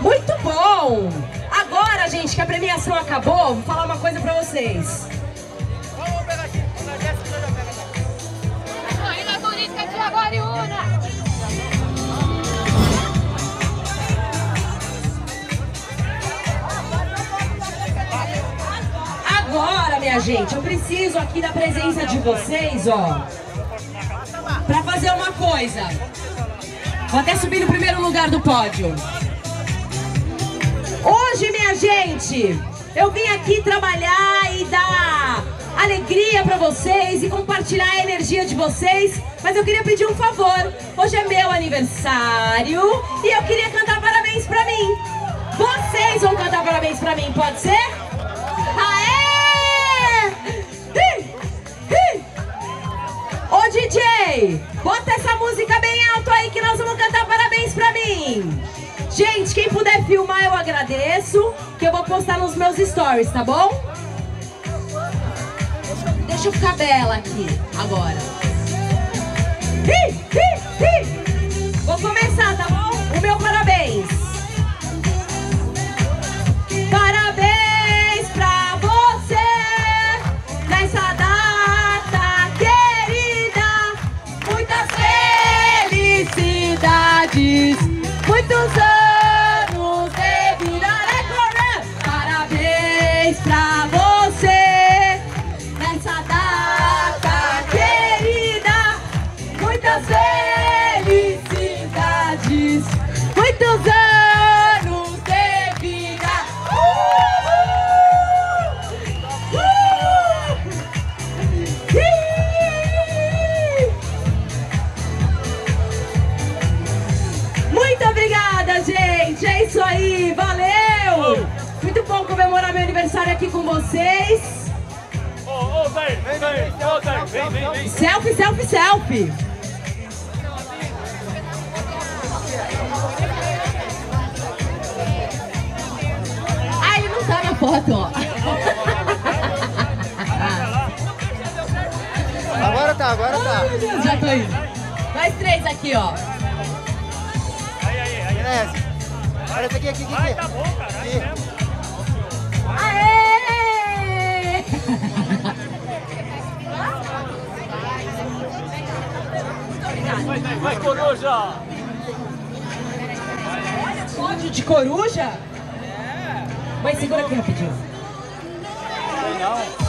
Muito bom! Agora, gente, que a premiação acabou, vou falar uma coisa pra vocês. Vamos pegar aqui. Turística. Agora, minha gente, eu preciso aqui da presença de vocês, ó. Pra fazer uma coisa. Vou até subir no primeiro lugar do pódio. Hoje, minha gente, eu vim aqui trabalhar e dar alegria pra vocês e compartilhar a energia de vocês. Mas eu queria pedir um favor. Hoje é meu aniversário e eu queria cantar parabéns pra mim. Vocês vão cantar parabéns pra mim, pode ser? Aê! Ô DJ, bota essa música bem alto aí que nós vamos cantar parabéns pra mim. Gente, quem puder filmar eu agradeço, que eu vou postar nos meus stories, tá bom? Deixa eu ficar bela aqui agora. Vou começar, tá bom? O meu parabéns. Parabéns pra você nessa data querida. Muitas felicidades, muitos anos Muitas felicidades, muitos anos de vida. Uhul! Uh! Ih! Muito obrigada, gente. É isso aí. Valeu. Muito bom comemorar meu aniversário aqui com vocês. Vem, vem, vem. Selfie, selfie, selfie. Foto, ó. Agora tá, agora tá. Ai, meu Deus, já tô indo. Mais três aqui, ó. Aí, aí, aí. Olha esse aqui, aqui, aqui. Vai, tá bom, cara. é Aqui. mesmo. Aê! Vai, vai, vai, coruja. Pódio de coruja? Mãe, segura aqui rapidinho. Não.